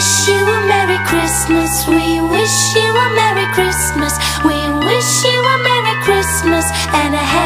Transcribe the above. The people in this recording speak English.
wish you a Merry Christmas. We wish you a Merry Christmas. We wish you a Merry Christmas and a Happy